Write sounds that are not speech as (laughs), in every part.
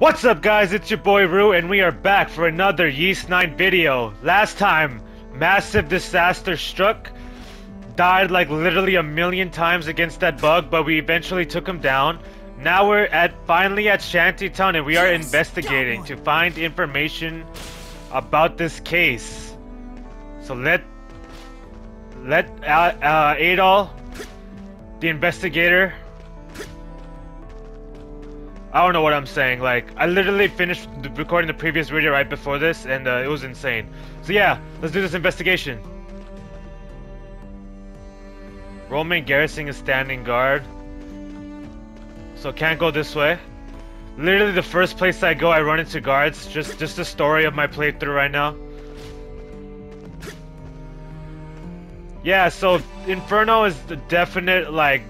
What's up guys, it's your boy Rue and we are back for another Ys 9 video. Last time, massive disaster struck. Died like literally a million times against that bug, but we eventually took him down. Now we're at finally at Shantytown and we are yes, investigating to find information about this case. So let let uh, uh, Adol, the investigator, I don't know what I'm saying. Like, I literally finished recording the previous video right before this, and uh, it was insane. So yeah, let's do this investigation. Roman garrison is standing guard. So can't go this way. Literally the first place I go, I run into guards. Just, just the story of my playthrough right now. Yeah, so Inferno is the definite, like,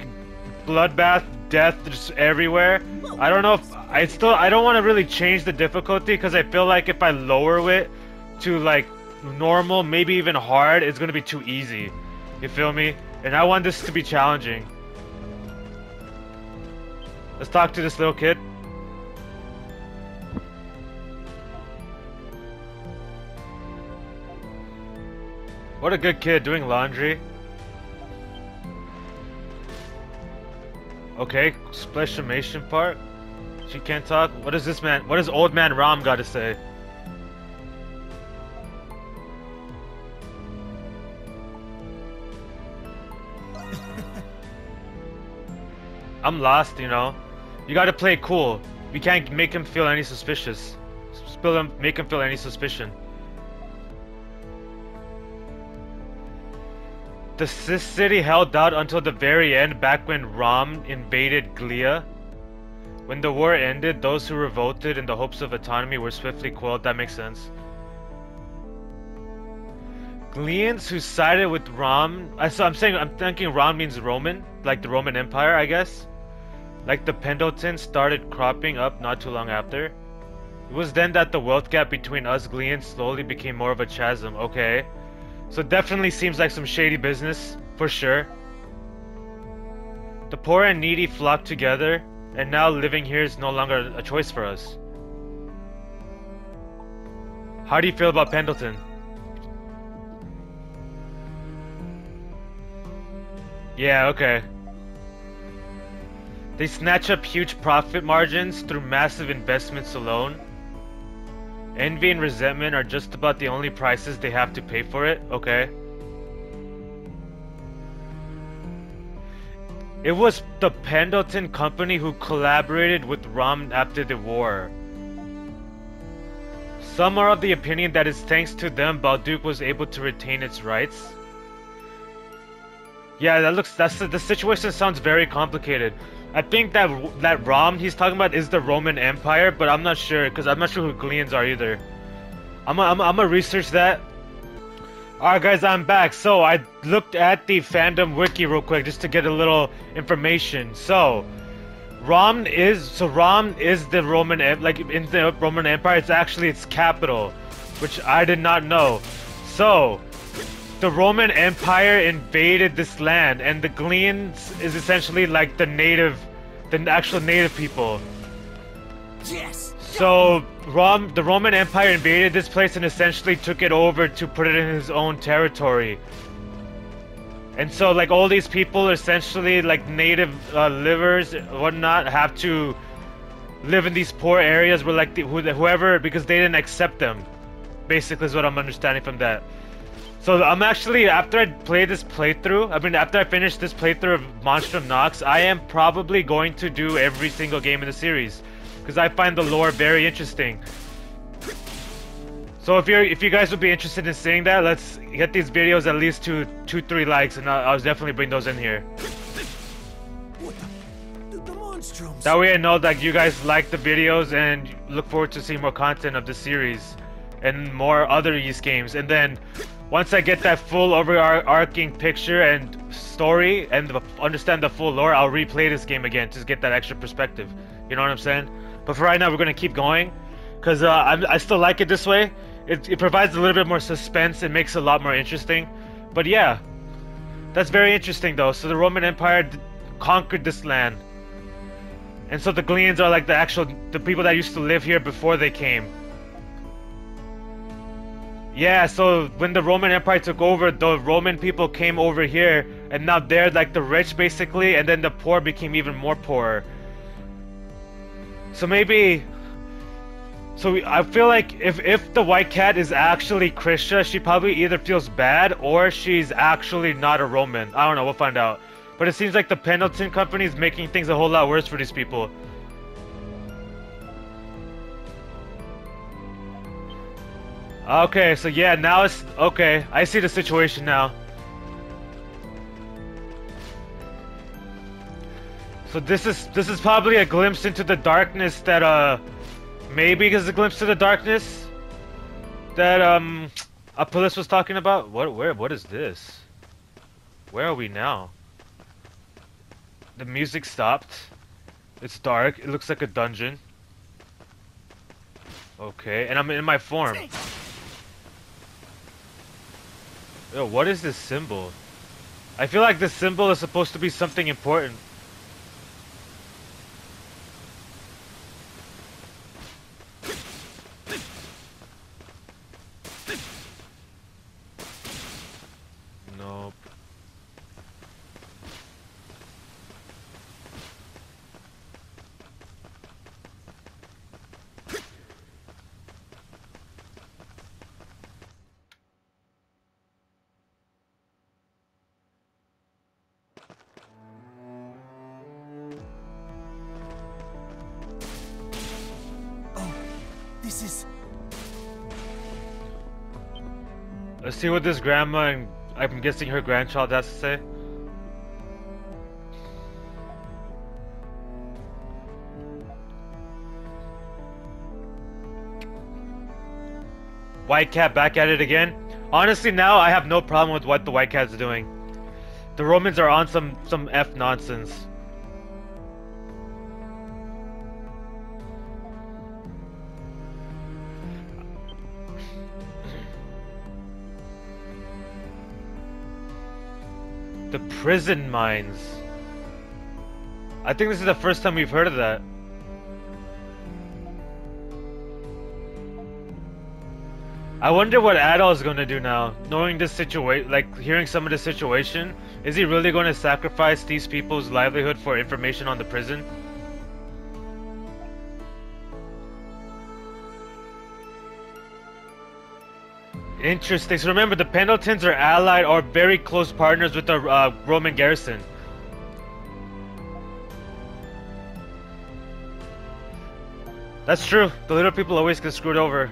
bloodbath death just everywhere. I don't know if I still I don't want to really change the difficulty because I feel like if I lower it to like normal, maybe even hard, it's gonna be too easy. You feel me? And I want this to be challenging. Let's talk to this little kid. What a good kid doing laundry. Okay, explanation part. She can't talk. What does this man? What does old man Ram got to say? (laughs) I'm lost, you know. You gotta play cool. We can't make him feel any suspicious. Spill him, make him feel any suspicion. The city held out until the very end back when Rom invaded Gllia. When the war ended, those who revolted in the hopes of autonomy were swiftly quelled. That makes sense. Gllians who sided with Rom, I so I'm saying I'm thinking Rom means Roman, like the Roman Empire, I guess. Like the Pendletons started cropping up not too long after. It was then that the wealth gap between us Gllians slowly became more of a chasm. Okay. So definitely seems like some shady business, for sure. The poor and needy flock together, and now living here is no longer a choice for us. How do you feel about Pendleton? Yeah, okay. They snatch up huge profit margins through massive investments alone. Envy and resentment are just about the only prices they have to pay for it, okay? It was the Pendleton company who collaborated with Rom after the war. Some are of the opinion that it's thanks to them Balduq was able to retain its rights. Yeah, that looks that's the, the situation sounds very complicated. I think that that Ram he's talking about is the Roman Empire, but I'm not sure because I'm not sure who Gllians are either. I'm gonna I'm, I'm gonna research that. Alright guys, I'm back. So I looked at the fandom wiki real quick just to get a little information. So Rom is so Rom is the Roman like in the Roman Empire. It's actually its capital, which I did not know. So the Roman Empire invaded this land, and the Gllians is essentially like the native, the actual native people. Yes. So Rom, the Roman Empire invaded this place and essentially took it over to put it in his own territory. And so, like all these people, essentially like native uh, livers, whatnot, have to live in these poor areas where like the, whoever because they didn't accept them. Basically, is what I'm understanding from that. So I'm actually, after I play this playthrough, I mean, after I finish this playthrough of Monstrum Nox, I am probably going to do every single game in the series. Because I find the lore very interesting. So if you're, if you guys would be interested in seeing that, let's get these videos at least to two, three likes, and I'll, I'll definitely bring those in here. That way I know that you guys like the videos and look forward to seeing more content of the series and more other Ys games. And then once I get that full overarching picture and story and understand the full lore, I'll replay this game again to get that extra perspective. You know what I'm saying? But for right now, we're gonna keep going because uh, I, I still like it this way. It, it provides a little bit more suspense. It makes it a lot more interesting. But yeah, that's very interesting though. So the Roman Empire conquered this land. And so the Gllians are like the actual the people that used to live here before they came. Yeah, so when the Roman Empire took over, the Roman people came over here, and now they're like the rich basically, and then the poor became even more poor. So maybe so I feel like if if the white cat is actually Krischa, she probably either feels bad or she's actually not a Roman. I don't know, we'll find out. But it seems like the Pendleton company is making things a whole lot worse for these people. Okay, so yeah, now it's okay. I see the situation now. So this is this is probably a glimpse into the darkness that uh Maybe because a glimpse to the darkness that um Apollos was talking about. What where what is this? Where are we now? The music stopped. It's dark. It looks like a dungeon. Okay, and I'm in my form. Yo, what is this symbol? I feel like this symbol is supposed to be something important. See what this grandma and I'm guessing her grandchild has to say. White Cat back at it again. Honestly, now I have no problem with what the White Cat's doing. The Romans are on some some F nonsense. The prison mines. I think this is the first time we've heard of that. I wonder what Adol is gonna do now, knowing this situation, like hearing some of the situation. Is he really going to sacrifice these people's livelihood for information on the prison? Interesting. So remember, the Pendletons are allied or very close partners with the uh, Roman garrison. That's true. The little people always get screwed over.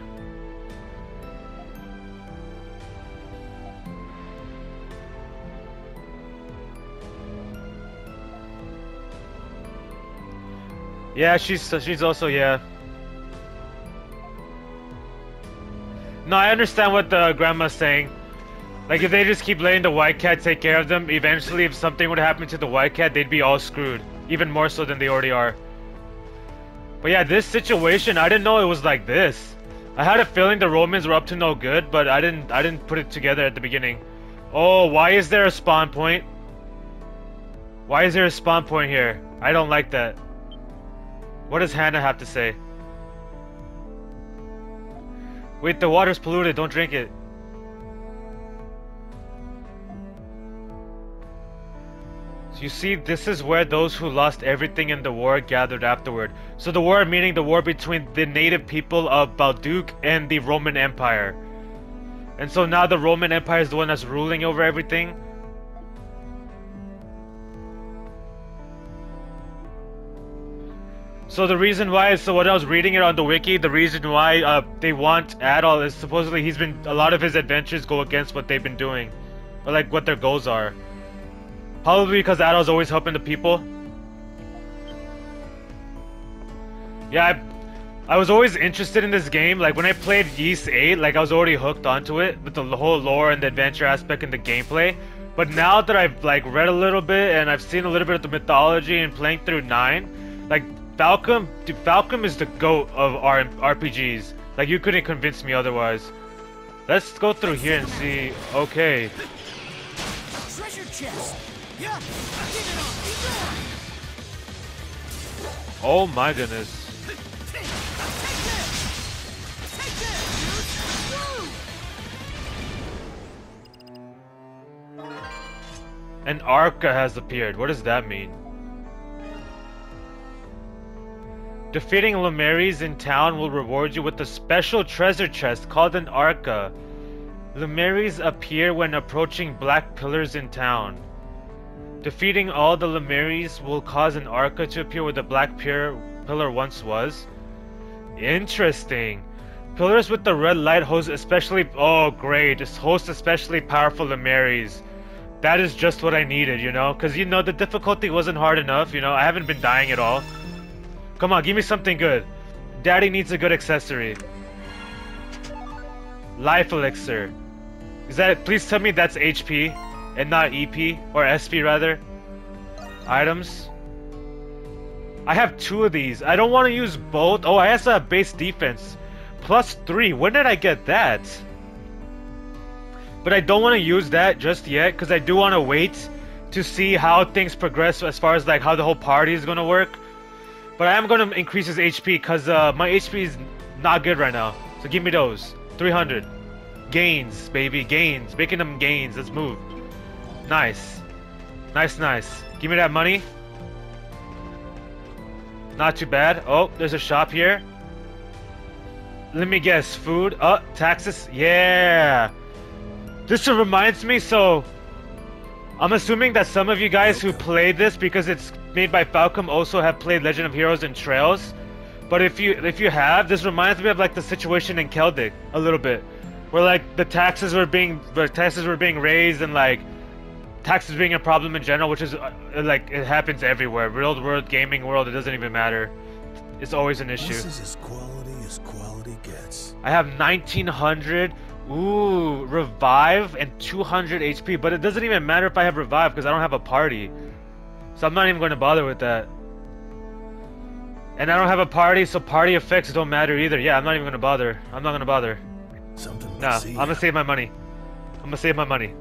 Yeah, she's she's also yeah. No, I understand what the grandma's saying. Like, if they just keep letting the white cat take care of them, eventually if something would happen to the white cat, they'd be all screwed. Even more so than they already are. But yeah, this situation, I didn't know it was like this. I had a feeling the Romans were up to no good, but I didn't I didn't put it together at the beginning. Oh, why is there a spawn point? Why is there a spawn point here? I don't like that. What does Hannah have to say? Wait, the water's polluted, don't drink it. So you see, this is where those who lost everything in the war gathered afterward. So the war meaning the war between the native people of Balduq and the Roman Empire. And so now the Roman Empire is the one that's ruling over everything. So the reason why, so what I was reading it on the wiki, the reason why uh, they want Adol is supposedly he's been, a lot of his adventures go against what they've been doing. Or like what their goals are. Probably because Adol's always helping the people. Yeah, I, I was always interested in this game. Like when I played Ys 8, like I was already hooked onto it with the whole lore and the adventure aspect and the gameplay. But now that I've like read a little bit and I've seen a little bit of the mythology and playing through 9, like Falcom, dude, Falcom is the goat of R RPGs. Like you couldn't convince me otherwise. Let's go through here and see. Okay. Treasure chest. Yeah. Get it on. Oh my goodness. An Arca has appeared. What does that mean? Defeating Lemures in town will reward you with a special treasure chest called an Arca. Lemures appear when approaching black pillars in town. Defeating all the Lemures will cause an Arca to appear where the black pillar once was. Interesting. Pillars with the red light host especially- oh great, host especially powerful Lemures. That is just what I needed, you know? Because, you know, the difficulty wasn't hard enough, you know? I haven't been dying at all. Come on, give me something good. Daddy needs a good accessory. Life Elixir. Is that- please tell me that's HP and not EP, or SP rather. Items. I have two of these. I don't want to use both. Oh, I also have base defense. Plus three. When did I get that? But I don't want to use that just yet because I do want to wait to see how things progress as far as like how the whole party is going to work. But I am going to increase his HP because uh, my HP is not good right now. So give me those. 300. Gains, baby. Gains. Making them gains. Let's move. Nice. Nice, nice. Give me that money. Not too bad. Oh, there's a shop here. Let me guess. Food. Oh, taxes. Yeah. This reminds me, so... I'm assuming that some of you guys who played this, because it's made by Falcom, also have played Legend of Heroes and Trails. But if you if you have, this reminds me of like the situation in Celdic a little bit, where like the taxes were being the taxes were being raised and like taxes being a problem in general, which is uh, like it happens everywhere. Real world, gaming world, it doesn't even matter. It's always an issue. This is as quality as quality gets. I have 1900. Ooh, revive and 200 HP, but it doesn't even matter if I have revive because I don't have a party. So I'm not even going to bother with that. And I don't have a party, so party effects don't matter either. Yeah, I'm not even going to bother. I'm not going to bother. Something Nah, I'm going to save my money. I'm going to save my money.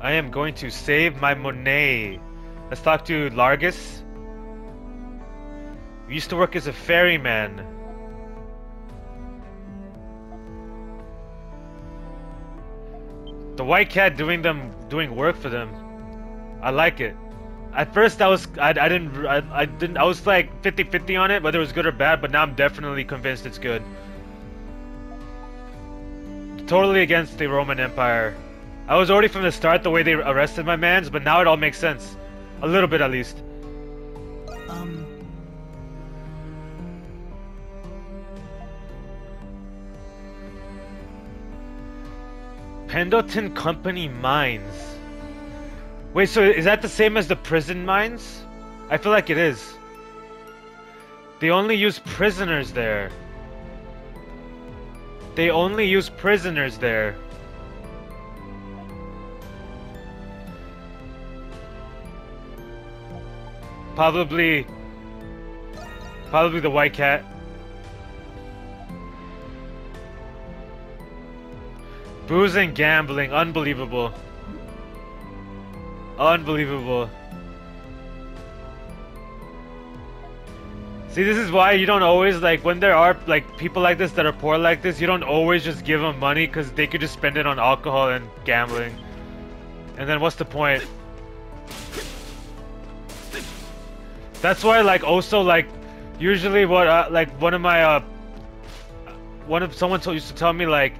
I am going to save my money. Let's talk to Largus. You used to work as a ferryman. The white cat doing them, doing work for them. I like it. At first, I was, I, I didn't, I, I didn't, I was like 50-50 on it, whether it was good or bad. But now I'm definitely convinced it's good. Totally against the Roman Empire. I was already from the start the way they arrested my mans, but now it all makes sense. A little bit at least. Pendleton Company Mines. Wait, so is that the same as the prison mines? I feel like it is. They only use prisoners there. They only use prisoners there. Probably... Probably the white cat. Booze and gambling, unbelievable. Unbelievable. See, this is why you don't always, like, when there are, like, people like this that are poor like this, you don't always just give them money because they could just spend it on alcohol and gambling. And then what's the point? That's why, like, also, like, usually what, uh, like, one of my, uh, one of, someone told, used to tell me, like,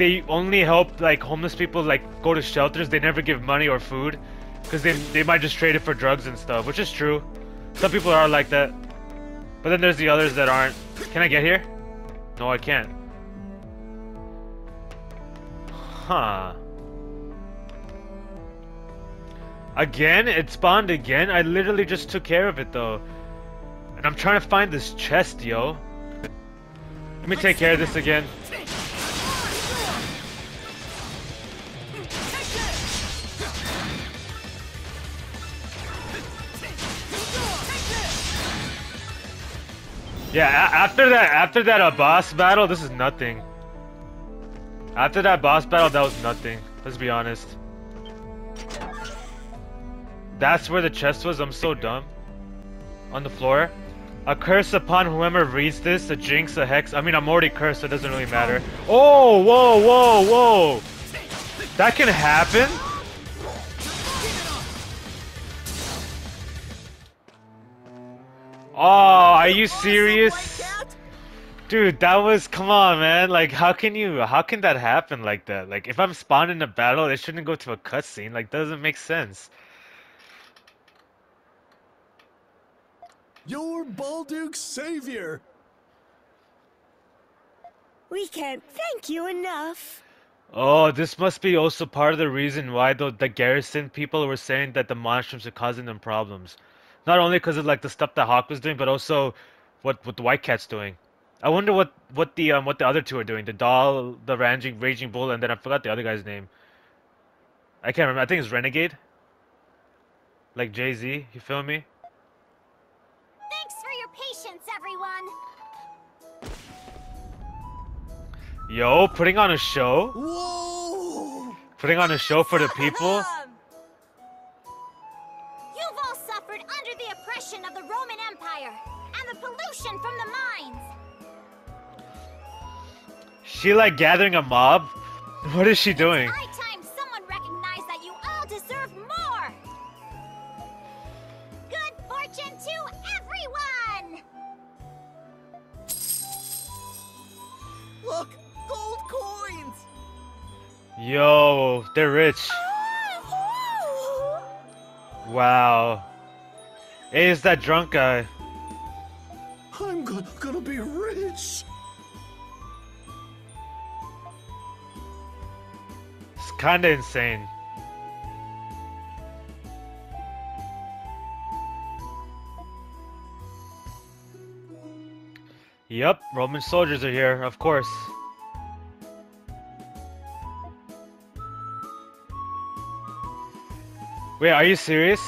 they only help like homeless people like go to shelters. They never give money or food because they they might just trade it for drugs and stuff, which is true. Some people are like that, but then there's the others that aren't. Can I get here? No, I can't. Huh. Again? It spawned again? I literally just took care of it though. And I'm trying to find this chest, yo. Let me take care of this again. Yeah, after that, after that uh, boss battle, this is nothing. After that boss battle, that was nothing. Let's be honest. That's where the chest was? I'm so dumb. On the floor? A curse upon whoever reads this, a jinx, a hex. I mean, I'm already cursed, so it doesn't really matter. Oh, whoa, whoa, whoa! That can happen? Oh, are you serious? Dude, that was come on, man. Like, how can you? How can that happen like that? Like, if I'm spawned in a battle, it shouldn't go to a cutscene. Like, doesn't make sense. You're Balduq's savior. We can't thank you enough. Oh, this must be also part of the reason why the the garrison people were saying that the monsters are causing them problems. Not only because of like the stuff that Hawk was doing, but also what what the White Cat's doing. I wonder what what the um what the other two are doing. The doll, the raging raging bull, and then I forgot the other guy's name. I can't remember. I think it's Renegade. Like Jay Z. You feel me? Thanks for your patience, everyone. Yo, putting on a show, Whoa! putting on a show for the people. (laughs) She like gathering a mob. What is she doing? High time someone recognized that you all deserve more. Good fortune to everyone. Look, gold coins. Yo, they're rich. Wow. Hey, it's that drunk guy. I'm go- gonna be rich. It's kinda insane. Yep, Roman soldiers are here, of course. Wait, are you serious?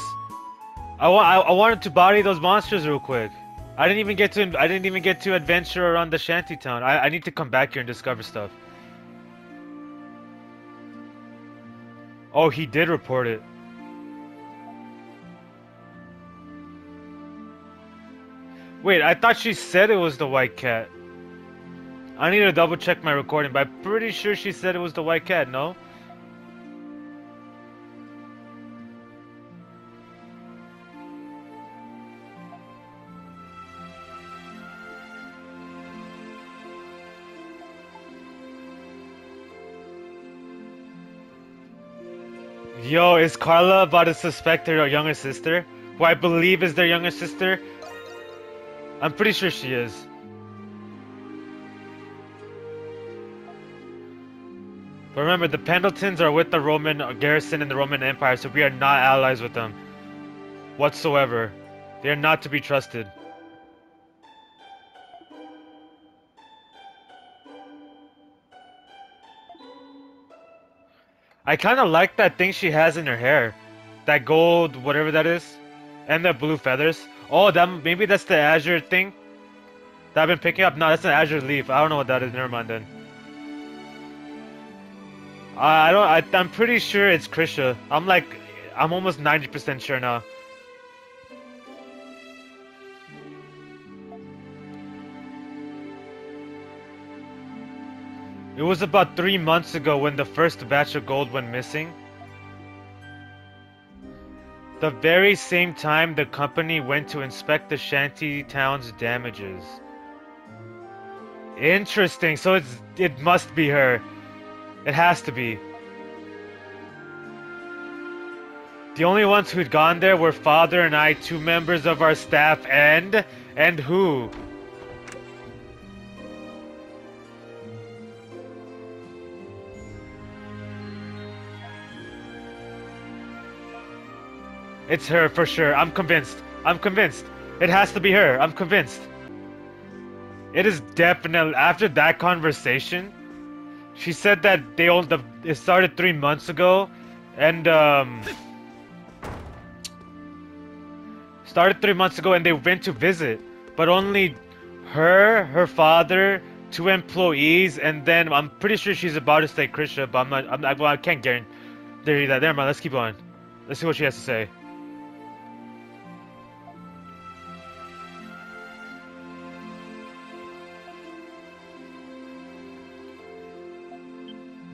I, wa- I, I wanted to body those monsters real quick. I didn't even get to I didn't even get to adventure around the shanty town. I, I need to come back here and discover stuff. Oh, he did report it. Wait, I thought she said it was the white cat. I need to double check my recording, but I'm pretty sure she said it was the white cat, no? Yo, is Carla about to suspect her younger sister? Who I believe is their younger sister? I'm pretty sure she is. But remember, the Pendletons are with the Roman garrison in the Roman Empire, so we are not allies with them. Whatsoever. They are not to be trusted. I kind of like that thing she has in her hair. That gold, whatever that is. And the blue feathers. Oh, that maybe that's the azure thing that I've been picking up. No, that's an azure leaf. I don't know what that is. Never mind then. I don't. I, I'm pretty sure it's Krischa. I'm like, I'm almost 90% sure now. It was about three months ago when the first batch of gold went missing. The very same time the company went to inspect the shanty town's damages. Interesting, so it's it must be her. It has to be. The only ones who'd gone there were father and I, two members of our staff, and and who? It's her for sure. I'm convinced. I'm convinced. It has to be her. I'm convinced. It is definitely after that conversation. She said that they all the it started three months ago, and um, started three months ago, and they went to visit, but only her, her father, two employees, and then I'm pretty sure she's about to say Krischa, but I'm not. I'm not. Well, I can't guarantee that. Never mind. Let's keep going. Let's see what she has to say.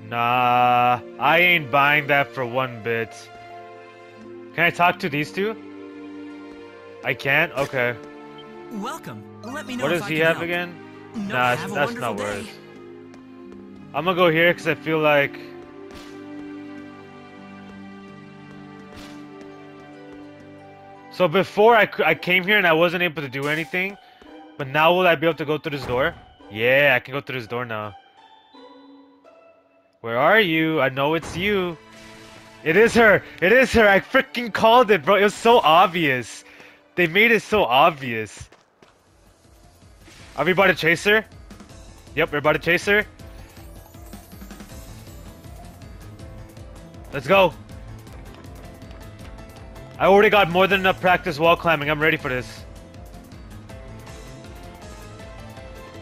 Nah, I ain't buying that for one bit. Can I talk to these two? I can't? Okay. Welcome. Let me know What if does he have help. again? No, Nah, that's not worth day. I'm gonna go here because I feel like. So before I, I came here and I wasn't able to do anything, but now will I be able to go through this door? Yeah, I can go through this door now. Where are you? I know it's you. It is her. It is her. I freaking called it, bro. It was so obvious. They made it so obvious. Are we about to chase her? Yep, we're about to chase her. Let's go. I already got more than enough practice wall climbing. I'm ready for this.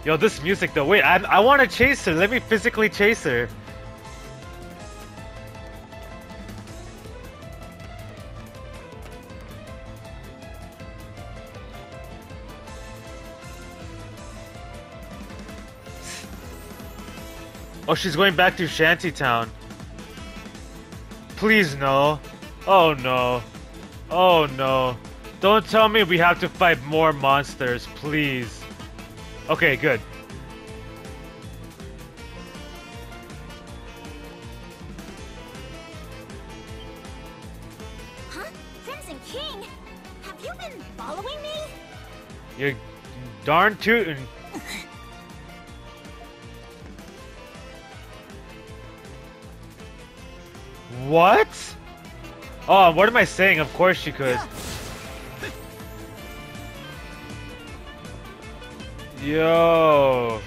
Yo, this music though. Wait, I, I want to chase her. Let me physically chase her. Oh, she's going back to Shantytown. Please no. Oh no. Oh no. Don't tell me we have to fight more monsters, please. Okay, good. Huh? Crimson King? Have you been following me? You're darn tootin'. What? Oh, what am I saying? Of course she could. Yo.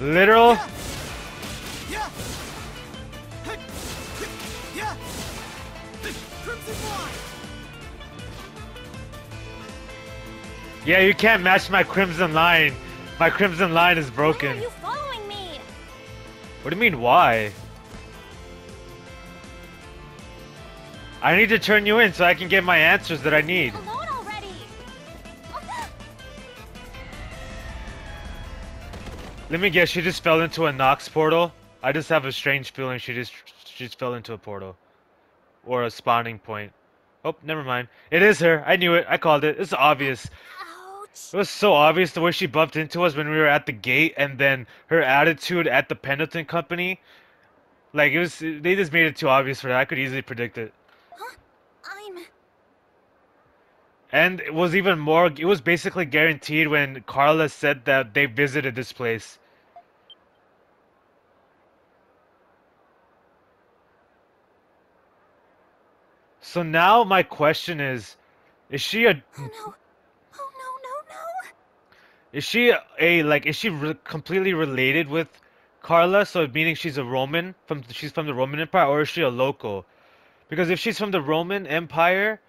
Literal? Yeah! Hey! Yeah! Crimson Line! Yeah, you can't match my crimson line. My crimson line is broken. are you following me? What do you mean, why? I need to turn you in so I can get my answers that I need. Let me guess, she just fell into a Nox portal? I just have a strange feeling she just she just fell into a portal. Or a spawning point. Oh, never mind. It is her. I knew it. I called it. It's obvious. Ouch. It was so obvious the way she bumped into us when we were at the gate and then her attitude at the Pendleton company. Like, it was, they just made it too obvious for that. I could easily predict it. I'm. And it was even more, it was basically guaranteed when Carla said that they visited this place. So now my question is, is she a, Oh no. Oh no, no, no. is she a, like, is she re completely related with Carla? So meaning she's a Roman, from, she's from the Roman Empire, or is she a local? Because if she's from the Roman Empire,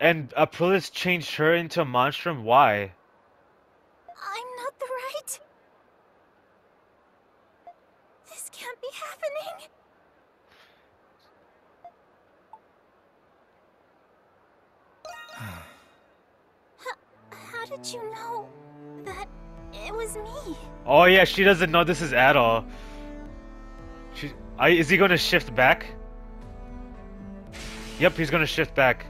and Aprilis changed her into a monstrum, why? I'm not the right. This can't be happening. how, how did you know that it was me? Oh yeah, she doesn't know this is at all. She, I, is he gonna shift back? Yep, he's gonna shift back.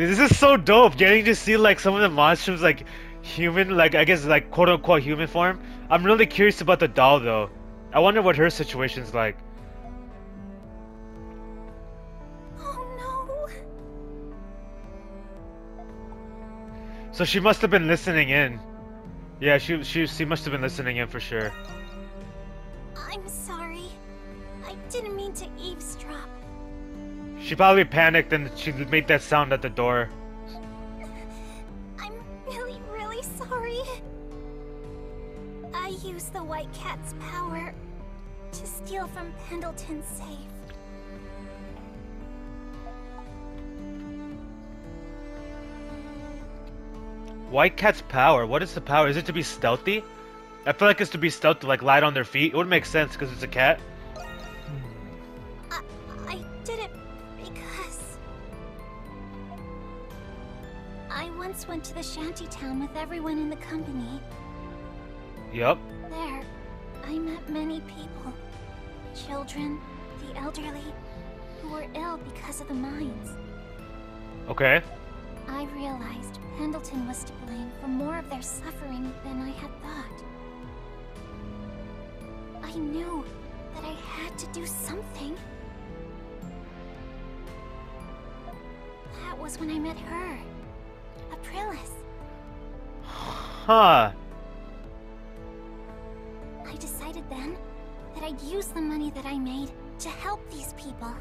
Dude, this is so dope. Getting to see like some of the monsters like human, like I guess like quote unquote human form. I'm really curious about the doll though. I wonder what her situation's like. Oh no. So she must have been listening in. Yeah, she she she must have been listening in for sure. I'm sorry. I didn't mean to eavesdrop. She probably panicked and she made that sound at the door. I'm really, really sorry. I used the White Cat's power to steal from Pendleton's safe. White Cat's power. What is the power? Is it to be stealthy? I feel like it's to be stealthy, like light on their feet. It would make sense because it's a cat. Once went to the shanty town with everyone in the company, Yep. There, I met many people. Children, the elderly, who were ill because of the mines. Okay. I realized Pendleton was to blame for more of their suffering than I had thought. I knew that I had to do something. That was when I met her, Aprilis. Huh. I decided then that I'd use the money that I made to help these people.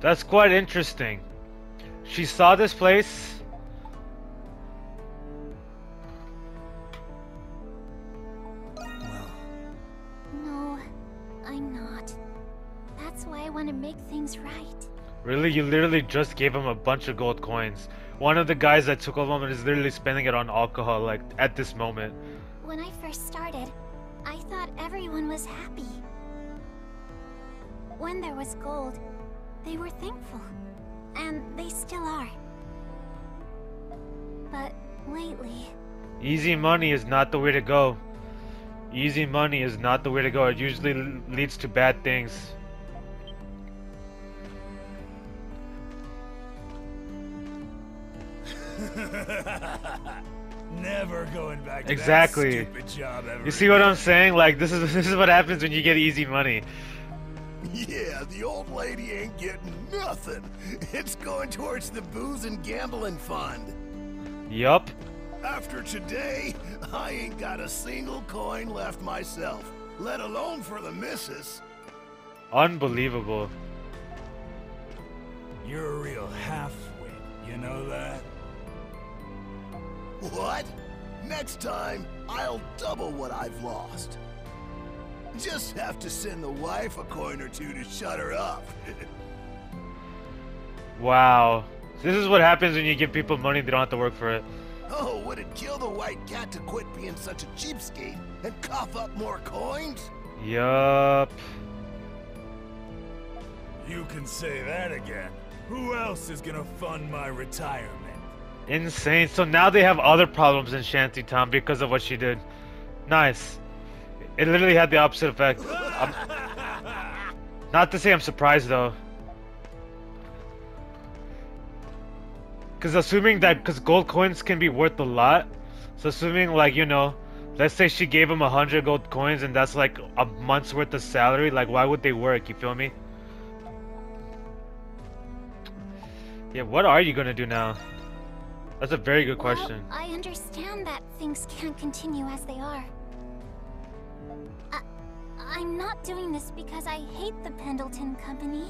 That's quite interesting. She saw this place. Well, No, I'm not. That's why I want to make things right. Really, you literally just gave him a bunch of gold coins. One of the guys that took over him is literally spending it on alcohol, like at this moment. When I first started, I thought everyone was happy. When there was gold, they were thankful. And they still are. But lately, Easy money is not the way to go. Easy money is not the way to go. It usually leads to bad things. (laughs) Never going back to Exactly. that stupid job ever You see what I'm saying? Like this is (laughs) this is what happens when you get easy money. Yeah, the old lady ain't getting nothing. It's going towards the booze and gambling fund. Yup. After today, I ain't got a single coin left myself, let alone for the missus. Unbelievable. You're a real halfwit, you know that? What? Next time, I'll double what I've lost. Just have to send the wife a coin or two to shut her up. (laughs) Wow. This is what happens when you give people money they don't have to work for it. oh, would it kill the white cat to quit being such a cheapskate and cough up more coins? Yup. You can say that again. Who else is gonna fund my retirement? Insane. So now they have other problems in Shantytown because of what she did. Nice. It literally had the opposite effect. I'm- not to say I'm surprised though. Because assuming that, because gold coins can be worth a lot. So assuming like, you know, let's say she gave him a hundred gold coins and that's like a month's worth of salary. Like why would they work? You feel me? Yeah, what are you gonna do now? That's a very good question. Well, I understand that things can't continue as they are. I, I'm not doing this because I hate the Pendleton Company.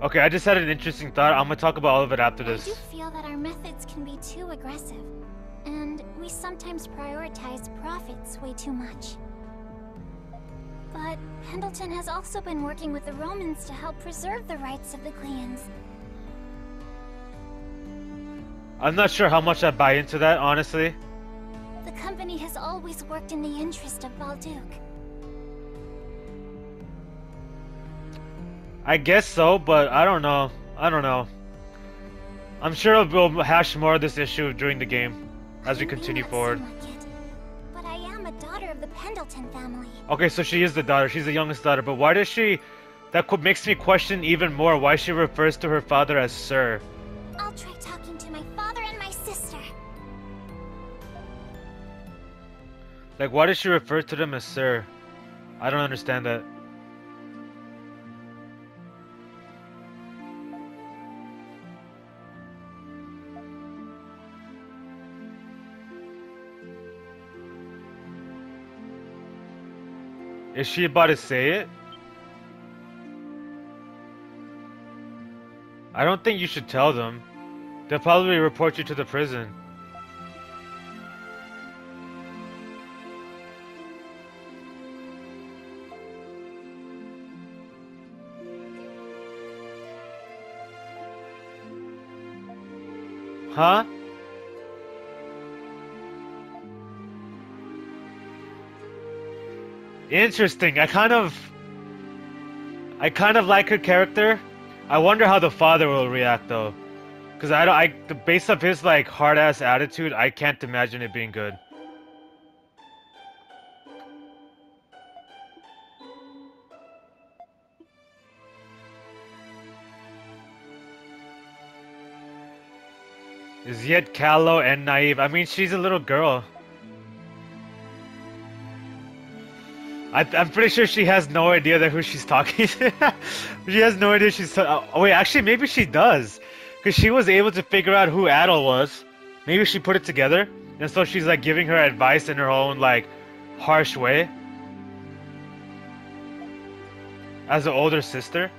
Okay, I just had an interesting thought. I'm gonna talk about all of it after this. I do feel that our methods can be too aggressive, and we sometimes prioritize profits way too much. But Pendleton has also been working with the Romans to help preserve the rights of the Gllians. I'm not sure how much I buy into that, honestly. The company has always worked in the interest of Balduq. I guess so, but I don't know. I don't know. I'm sure we'll hash more of this issue during the game as we continue forward. like it, but I am a daughter of the Pendleton family. Okay, so she is the daughter. She's the youngest daughter, but why does she? That makes me question even more why she refers to her father as Sir. I'll try Like, why does she refer to them as Sir? I don't understand that. Is she about to say it? I don't think you should tell them. They'll probably report you to the prison. Huh? Interesting. I kind of I kind of like her character. I wonder how the father will react though. Cuz I don't I based off his like hard-ass attitude, I can't imagine it being good. Is yet callow and naive. I mean, she's a little girl. I, I'm pretty sure she has no idea that who she's talking to. (laughs) she has no idea she's. oh, wait, actually, maybe she does, because she was able to figure out who Adol was. Maybe she put it together, and so she's like giving her advice in her own like harsh way. As an older sister.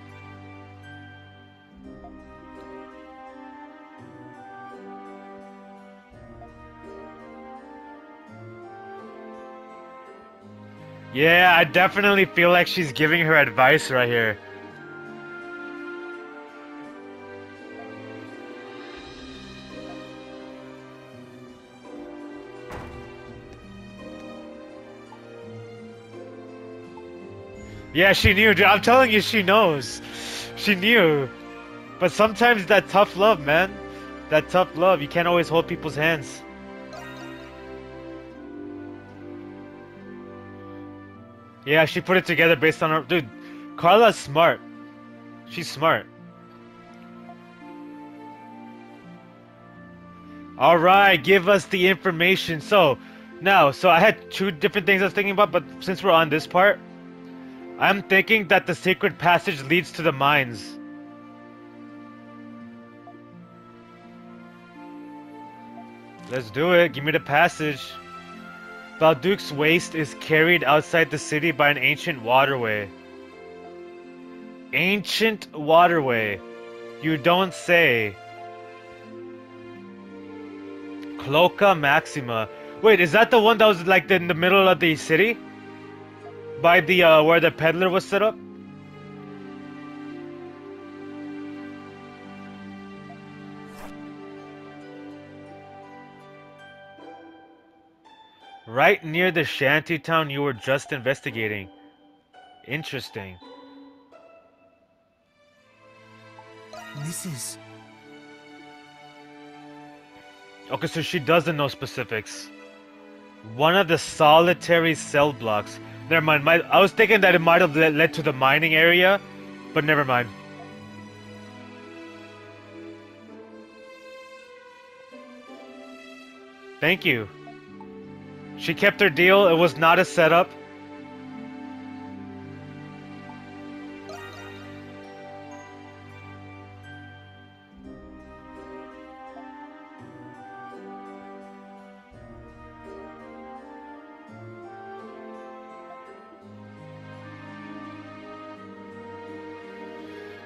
Yeah, I definitely feel like she's giving her advice right here. Yeah, she knew. I'm telling you, she knows. She knew. But sometimes that tough love, man. That tough love, you can't always hold people's hands. Yeah, she put it together based on her. Dude, Carla's smart. She's smart. Alright, give us the information. So, now, so I had two different things I was thinking about, but since we're on this part, I'm thinking that the secret passage leads to the mines. Let's do it. Give me the passage. Balduq's waste is carried outside the city by an ancient waterway. Ancient waterway. You don't say. Cloaca Maxima. Wait, is that the one that was like in the middle of the city? By the uh where the peddler was set up? Right near the shanty town you were just investigating. Interesting. This is... Okay, so she doesn't know specifics. One of the solitary cell blocks. Never mind. My, I was thinking that it might have led, led to the mining area, but never mind. Thank you. She kept her deal. It was not a setup.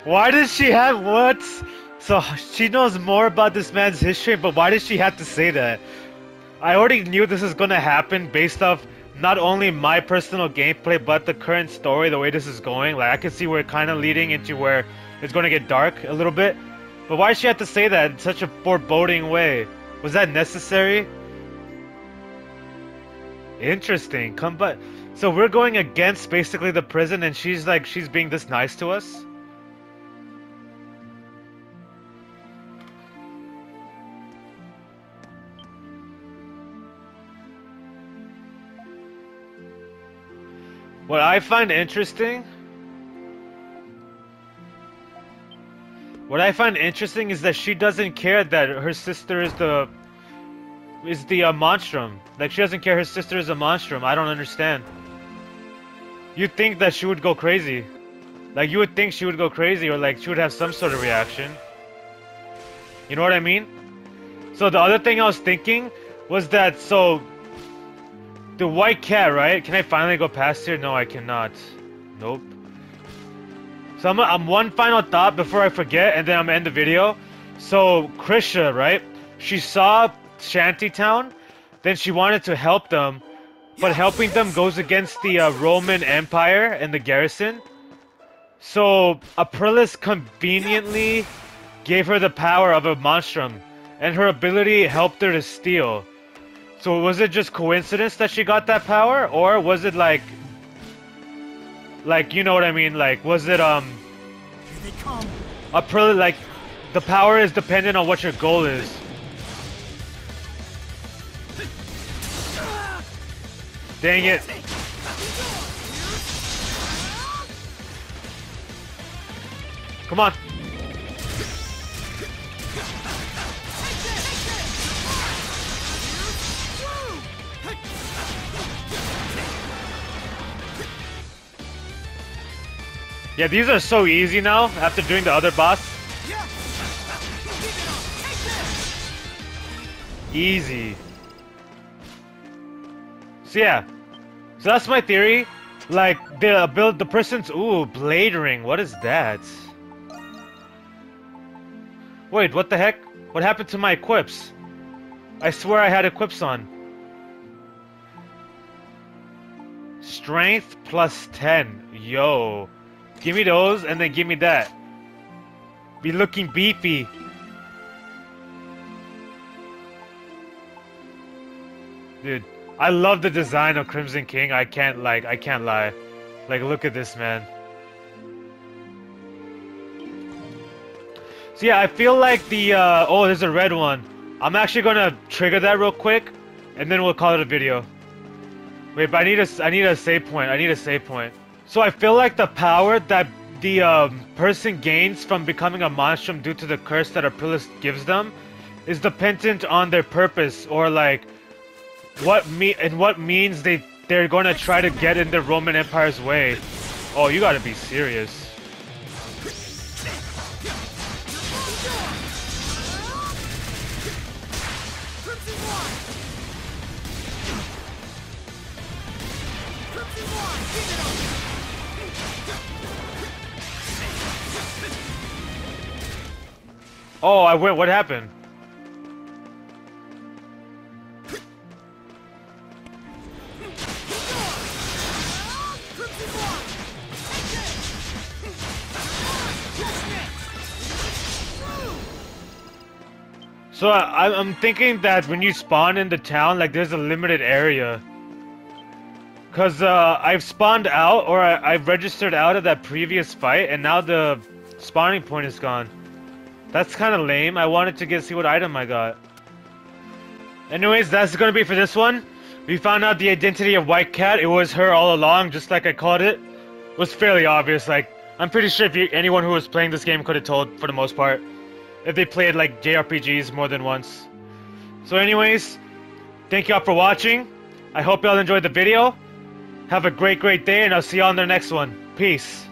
Why does she have what? So she knows more about this man's history, but why does she have to say that? I already knew this is gonna happen based off not only my personal gameplay, but the current story, the way this is going. Like, I can see we're kind of leading into where it's gonna get dark a little bit. But why she have to say that in such a foreboding way? Was that necessary? Interesting. Come, but so we're going against basically the prison, and she's like, she's being this nice to us. What I find interesting What I find interesting is that she doesn't care that her sister is the is the uh, monstrum. Like she doesn't care her sister is a monstrum. I don't understand. You'd think that she would go crazy. Like you would think she would go crazy or like she would have some sort of reaction. You know what I mean? So the other thing I was thinking was that so the white cat, right? Can I finally go past here? No, I cannot. Nope. So I'm, I'm one final thought before I forget, and then I'm gonna end the video. So Krischa, right? She saw Shantytown, then she wanted to help them, but helping them goes against the uh, Romun Empire and the garrison. So Aprilis conveniently gave her the power of a monstrum, and her ability helped her to steal. So was it just coincidence that she got that power, or was it like, like you know what I mean? Like, was it um, a pro like, the power is dependent on what your goal is. Dang it! Come on! Yeah, these are so easy now after doing the other boss. Easy. So yeah, so that's my theory. Like the build, the person's ooh blade ring. What is that? Wait, what the heck? What happened to my equips? I swear I had equips on. Strength plus 10. Yo. Give me those and then give me that. Be looking beefy. Dude, I love the design of Crimson King. I can't like I can't lie. Like look at this man. So yeah, I feel like the uh oh there's a red one. I'm actually gonna trigger that real quick and then we'll call it a video. Wait, but I need a I need a save point. I need a save point. So I feel like the power that the um, person gains from becoming a monstrum due to the curse that Aprilis gives them is dependent on their purpose or like what me and what means they they're to try to get in the Romun Empire's way. Oh, you got to be serious. Oh, I went. What happened? So I, I'm thinking that when you spawn in the town, like there's a limited area. Cause uh, I've spawned out, or I, I've registered out of that previous fight, and now the spawning point is gone. That's kind of lame. I wanted to get see what item I got. Anyways, that's gonna be for this one. We found out the identity of White Cat. It was her all along, just like I called it. it was fairly obvious. Like I'm pretty sure if you, anyone who was playing this game could have told for the most part if they played like JRPGs more than once. So anyways, thank y'all for watching. I hope y'all enjoyed the video. Have a great, great day, and I'll see you on the next one. Peace.